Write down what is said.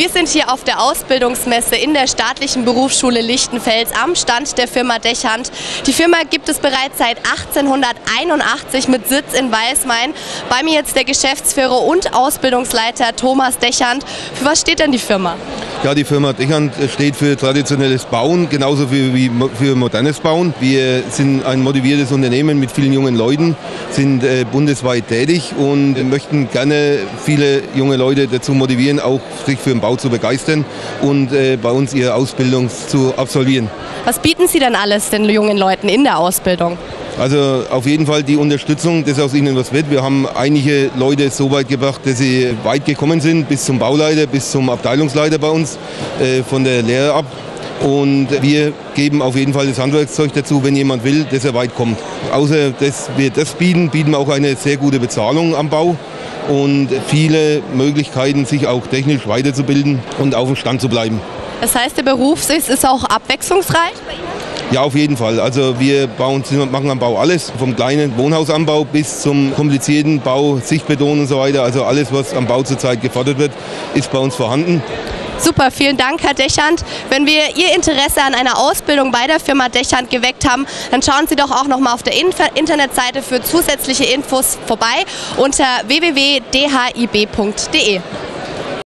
Wir sind hier auf der Ausbildungsmesse in der staatlichen Berufsschule Lichtenfels am Stand der Firma Dechant. Die Firma gibt es bereits seit 1881 mit Sitz in Weißmain. Bei mir jetzt der Geschäftsführer und Ausbildungsleiter Thomas Dechant. Für was steht denn die Firma? Ja, die Firma Dechant steht für traditionelles Bauen, genauso wie für modernes Bauen. Wir sind ein motiviertes Unternehmen mit vielen jungen Leuten, sind äh, bundesweit tätig und möchten gerne viele junge Leute dazu motivieren, auch sich für den Bau zu begeistern und äh, bei uns ihre Ausbildung zu absolvieren. Was bieten Sie denn alles den jungen Leuten in der Ausbildung? Also auf jeden Fall die Unterstützung, dass aus ihnen was wird. Wir haben einige Leute so weit gebracht, dass sie weit gekommen sind, bis zum Bauleiter, bis zum Abteilungsleiter bei uns äh, von der Lehre ab. Und wir geben auf jeden Fall das Handwerkszeug dazu, wenn jemand will, dass er weit kommt. Außer dass wir das bieten, bieten wir auch eine sehr gute Bezahlung am Bau und viele Möglichkeiten, sich auch technisch weiterzubilden und auf dem Stand zu bleiben. Das heißt, der Beruf ist auch abwechslungsreich bei Ihnen? Ja, auf jeden Fall. Also wir bauen, machen am Bau alles, vom kleinen Wohnhausanbau bis zum komplizierten Bau, Sichtbeton und so weiter. Also alles, was am Bau zurzeit gefordert wird, ist bei uns vorhanden. Super, vielen Dank, Herr Dechand. Wenn wir Ihr Interesse an einer Ausbildung bei der Firma Dechand geweckt haben, dann schauen Sie doch auch noch mal auf der Internetseite für zusätzliche Infos vorbei unter www.dhib.de.